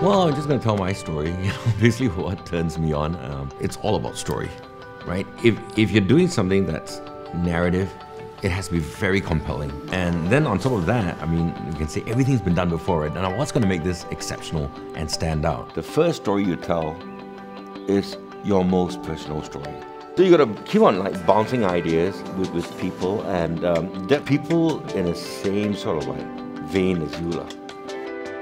Well, I'm just going to tell my story. You know, basically what turns me on. Um, it's all about story, right? If if you're doing something that's narrative, it has to be very compelling. And then on top of that, I mean, you can say everything's been done before, right? Now, what's going to make this exceptional and stand out? The first story you tell is your most personal story. So you got to keep on like bouncing ideas with, with people and um, get people in the same sort of like vein as you. Lah.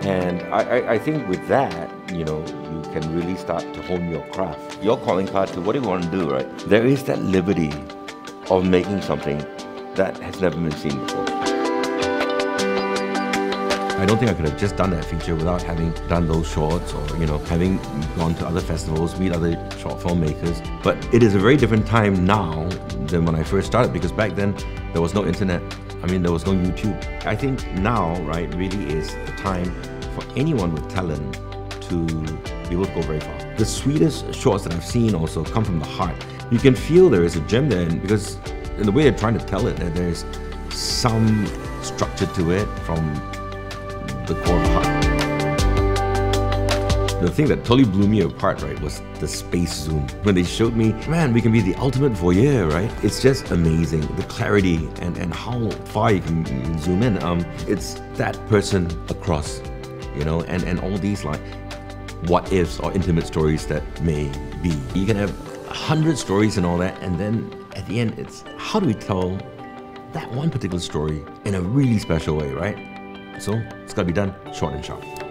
And I, I, I, think with that, you know, you can really start to hone your craft. Your calling card to what do you want to do, right? There is that liberty of making something that has never been seen before. I don't think I could have just done that feature without having done those shorts or, you know, having gone to other festivals, meet other short filmmakers. But it is a very different time now than when I first started because back then there was no internet. I mean, there was no YouTube. I think now, right, really is the time for anyone with talent to be able to go very far. The sweetest shorts that I've seen also come from the heart. You can feel there is a gem there because in the way they're trying to tell it, that there's some structure to it from the core of the heart. The thing that totally blew me apart, right, was the space zoom. When they showed me, man, we can be the ultimate voyeur, right? It's just amazing. The clarity and, and how far you can zoom in. Um, it's that person across, you know, and, and all these like what ifs or intimate stories that may be. You can have a hundred stories and all that, and then at the end, it's how do we tell that one particular story in a really special way, right? So it's got to be done short and sharp.